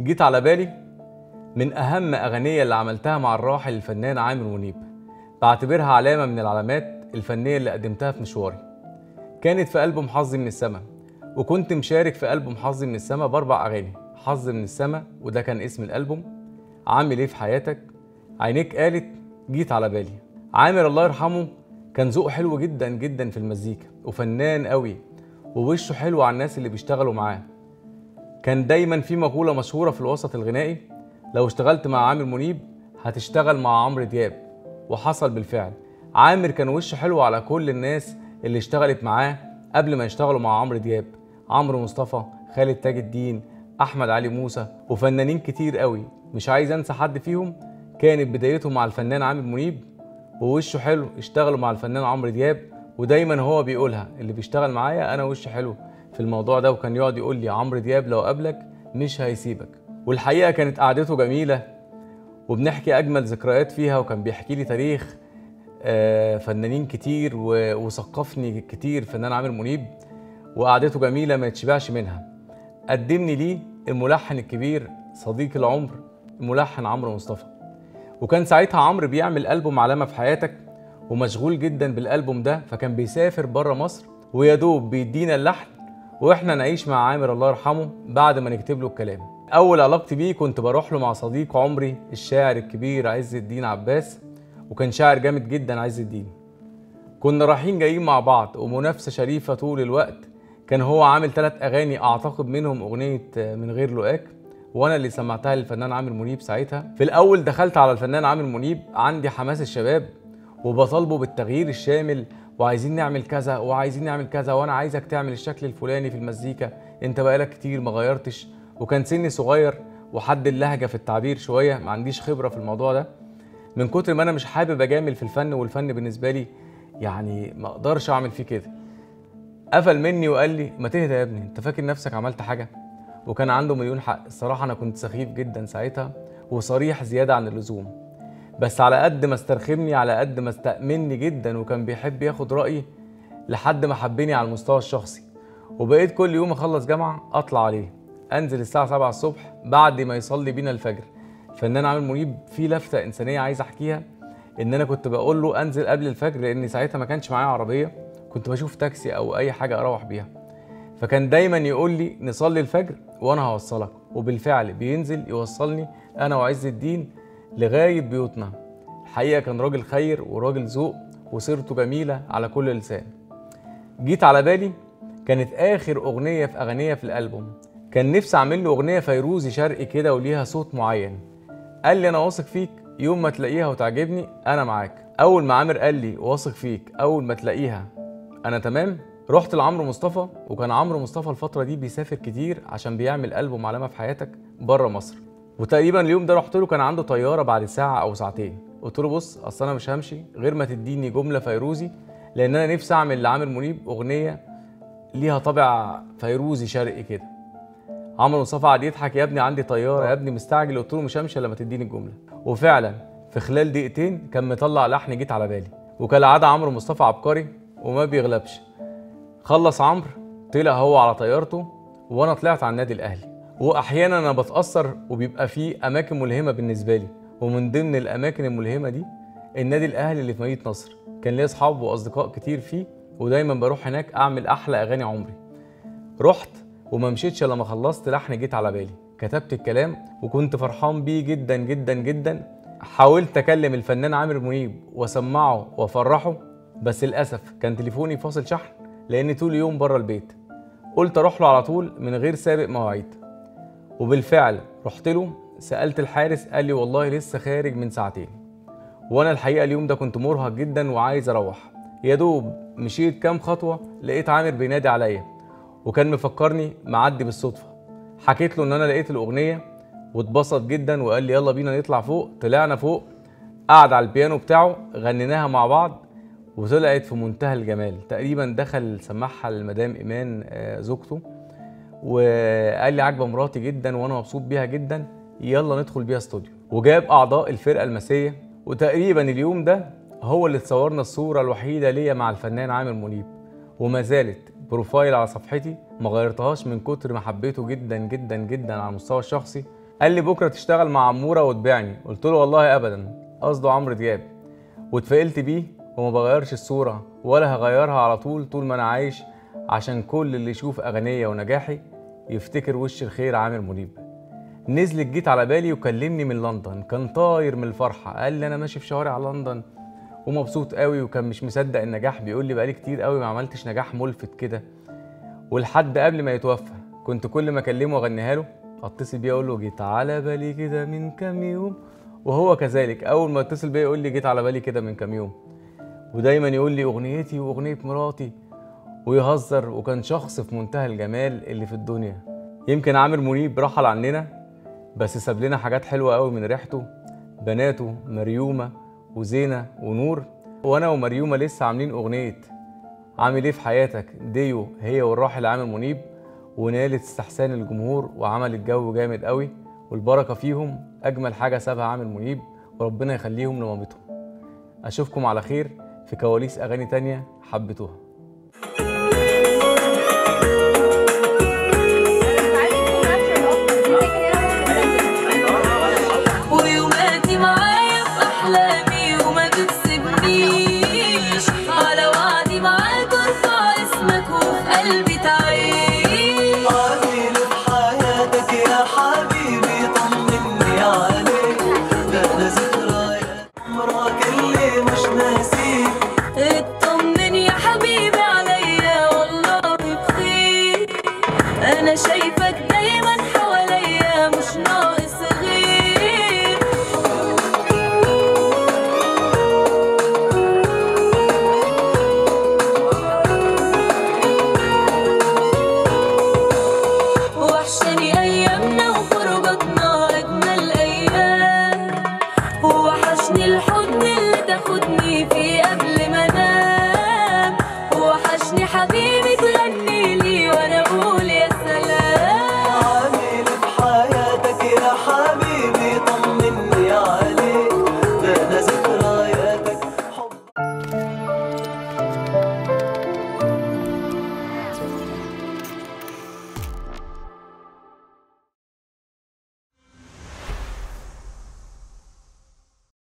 جيت على بالي من أهم أغنية اللي عملتها مع الراحل الفنان عامر منيب. بعتبرها علامة من العلامات الفنية اللي قدمتها في مشواري. كانت في ألبوم حظي من السما وكنت مشارك في ألبوم حظي من السما بأربع أغاني حظ من السما وده كان اسم الألبوم عامل إيه في حياتك؟ عينيك قالت جيت على بالي. عامر الله يرحمه كان ذوقه حلو جدا جدا في المزيكا وفنان قوي ووشه حلو على الناس اللي بيشتغلوا معاه. كان دايما في مقولة مشهورة في الوسط الغنائي لو اشتغلت مع عامر منيب هتشتغل مع عمرو دياب. وحصل بالفعل. عامر كان وشه حلو على كل الناس اللي اشتغلت معاه قبل ما يشتغلوا مع عمرو دياب. عمرو مصطفى خالد تاج الدين أحمد علي موسى وفنانين كتير قوي. مش عايز أنسى حد فيهم. كانت بدايته مع الفنان عامر منيب ووشه حلو اشتغلوا مع الفنان عمرو دياب ودايما هو بيقولها اللي بيشتغل معايا أنا وشي حلو. في الموضوع ده وكان يقعد يقول لي عمرو دياب لو قابلك مش هيسيبك. والحقيقة كانت قعدته جميلة وبنحكي أجمل ذكريات فيها وكان بيحكي لي تاريخ آه، فنانين كتير وثقفني كتير فنان عامر منيب وقعدته جميلة ما يتشبعش منها. قدمني ليه الملحن الكبير صديق العمر الملحن عمرو مصطفى. وكان ساعتها عمرو بيعمل ألبوم علامة في حياتك ومشغول جدا بالألبوم ده فكان بيسافر بره مصر ويا دوب بيدينا اللحن وإحنا نعيش مع عامر الله يرحمه بعد ما نكتب له الكلام. أول علاقتي بيه كنت بروح له مع صديق عمري الشاعر الكبير عز الدين عباس وكان شاعر جامد جدا عز الدين. كنا رايحين جايين مع بعض ومنافسة شريفة طول الوقت. كان هو عامل ثلاث أغاني أعتقد منهم أغنية من غير لقاك وأنا اللي سمعتها للفنان عامر منيب ساعتها. في الأول دخلت على الفنان عامر منيب عندي حماس الشباب وبطالبه بالتغيير الشامل وعايزين نعمل كذا وعايزين نعمل كذا وأنا عايزك تعمل الشكل الفلاني في المزيكا. أنت بقالك كتير ما غيرتش وكان سني صغير وحد اللهجة في التعبير شوية ما عنديش خبرة في الموضوع ده. من كتر ما أنا مش حابب أجامل في الفن والفن بالنسبة لي يعني ما أقدرش أعمل فيه كده. قفل مني وقال لي ما تهدى يا ابني أنت فاكر نفسك عملت حاجة؟ وكان عنده مليون حق. الصراحة أنا كنت سخيف جدا ساعتها وصريح زيادة عن اللزوم. بس على قد ما استرخمني على قد ما استأمني جدا وكان بيحب ياخد رأيي لحد ما حبني على المستوى الشخصي. وبقيت كل يوم أخلص جامعة أطلع عليه. أنزل الساعة 7 الصبح بعد ما يصلي بينا الفجر. الفنان عامر منيب في لفتة إنسانية عايز أحكيها إن أنا كنت بقول له أنزل قبل الفجر لأن ساعتها ما كانش معايا عربية كنت بشوف تاكسي أو أي حاجة أروح بيها. فكان دايما يقول لي نصلي الفجر وأنا هوصلك. وبالفعل بينزل يوصلني أنا وعز الدين لغاية بيوتنا. الحقيقة كان راجل خير وراجل ذوق وسيرته جميلة على كل لسان. جيت على بالي كانت آخر أغنية في اغنيه في الألبوم. كان نفسي أعمل له أغنية فيروزي شرقي كده وليها صوت معين. قال لي أنا واثق فيك. يوم ما تلاقيها وتعجبني أنا معاك. أول ما عامر قال لي واثق فيك. أول ما تلاقيها. أنا تمام. رحت لعمرو مصطفى وكان عمرو مصطفى الفترة دي بيسافر كتير عشان بيعمل ألبوم علامة في حياتك بره مصر. وتقريبا اليوم ده رحت له كان عنده طيارة بعد ساعة أو ساعتين. قلت له بص أصل أنا مش همشي غير ما تديني جملة فيروزي لأن أنا نفسي أعمل لعامر منيب أغنية ليها طابع فيروزي شرقي كده. عمرو مصطفى قعد يضحك يا ابني عندي طيارة يا ابني مستعجل. قلت له مش همشي إلا لما تديني الجملة. وفعلا في خلال دقيقتين كان مطلع لحن جيت على بالي. وكالعادة عمرو مصطفى عبقري وما بيغلبش. خلص عمرو طلع هو على طيارته وأنا طلعت على النادي الأهلي. وأحيانا أنا بتأثر وبيبقى في أماكن ملهمة بالنسبة لي. ومن ضمن الأماكن الملهمة دي النادي الأهلي اللي في مدينة نصر. كان ليا أصحاب وأصدقاء كتير فيه ودايما بروح هناك أعمل أحلى أغاني عمري. رحت وما مشيتش لما خلصت لحن جيت على بالي. كتبت الكلام وكنت فرحان بيه جدا جدا جدا. حاولت أكلم الفنان عامر منيب وأسمعه وأفرحه بس للأسف كان تليفوني فاصل شحن لأني طول اليوم بره البيت. قلت أروح له على طول من غير سابق مواعيد. وبالفعل رحت له سألت الحارس قال لي والله لسه خارج من ساعتين. وأنا الحقيقة اليوم ده كنت مرهق جدا وعايز أروح. يا دوب مشيت كام خطوة لقيت عامر بينادي عليا وكان مفكرني معدي بالصدفة. حكيت له إن أنا لقيت الأغنية واتبسط جدا وقال لي يلا بينا نطلع فوق. طلعنا فوق قعد على البيانو بتاعه غنيناها مع بعض وطلعت في منتهى الجمال. تقريبا دخل سمعها لمدام إيمان آه، زوجته. وقال لي عاجبه مراتي جدا وأنا مبسوط بيها جدا يلا ندخل بيها استوديو. وجاب أعضاء الفرقة المسية وتقريبا اليوم ده هو اللي اتصورنا الصورة الوحيدة ليا مع الفنان عامر منيب. وما زالت بروفايل على صفحتي ما غيرتهاش من كتر ما حبيته جدا جدا جدا على المستوى الشخصي. قال لي بكرة تشتغل مع عمورة وتبيعني. قلت له والله ابدا قصده عمرو دياب. واتفائلت بيه وما بغيرش الصورة ولا هغيرها على طول طول ما أنا عايش. عشان كل اللي يشوف أغنية ونجاحي يفتكر وش الخير عامر منيب. نزلت جيت على بالي وكلمني من لندن كان طاير من الفرحة قال لي أنا ماشي في شوارع لندن ومبسوط قوي وكان مش مصدق النجاح بيقول لي بقالي كتير قوي ما عملتش نجاح ملفت كده. ولحد قبل ما يتوفى كنت كل ما أكلمه وأغنيها له أتصل بيه أقول له جيت على بالي كده من كام يوم وهو كذلك أول ما اتصل بيه يقول لي جيت على بالي كده من كام يوم. ودايما يقول لي أغنيتي وأغنية مراتي ويهزر وكان شخص في منتهى الجمال اللي في الدنيا. يمكن عامر منيب رحل عننا بس ساب لنا حاجات حلوة قوي من ريحته بناته مريومة وزينة ونور. وأنا ومريومة لسه عاملين أغنية عامل إيه في حياتك؟ ديو هي والراحل عامر منيب ونالت استحسان الجمهور وعملت جو جامد قوي والبركة فيهم أجمل حاجة سابها عامر منيب وربنا يخليهم لمامتهم. أشوفكم على خير في كواليس أغاني تانية حبيتوها.